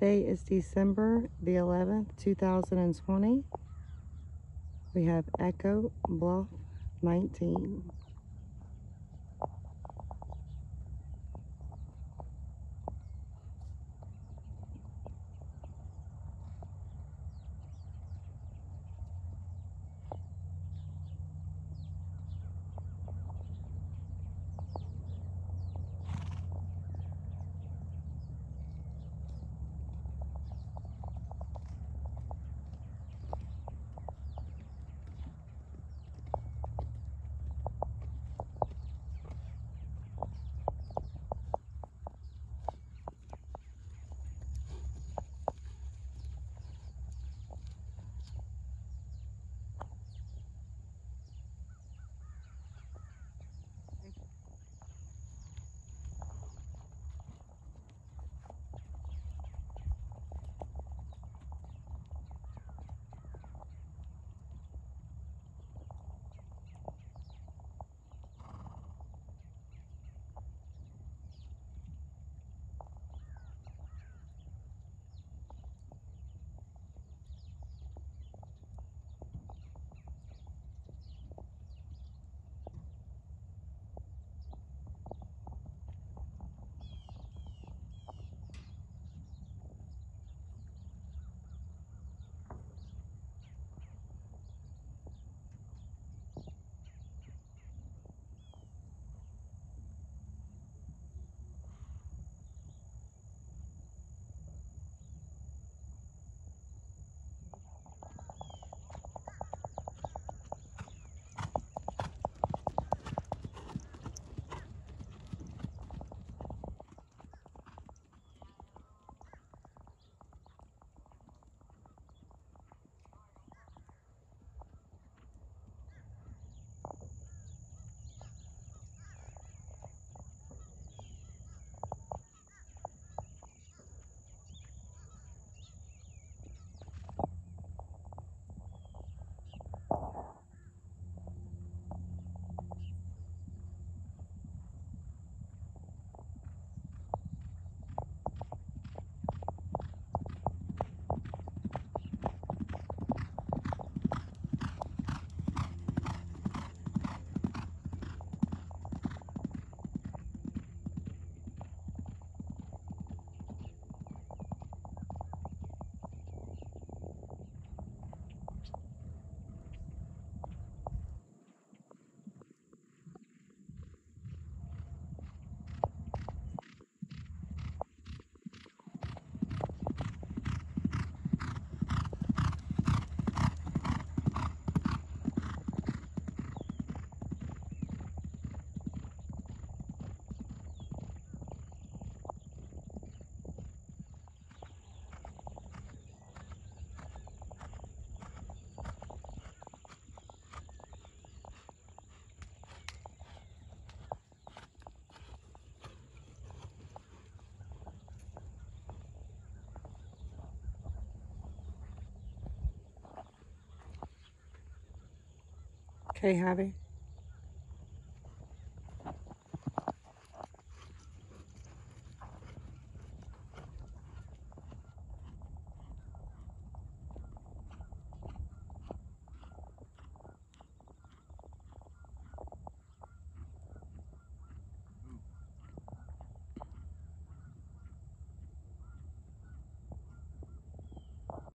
Today is December the 11th, 2020. We have Echo Bluff 19. Okay, Javi.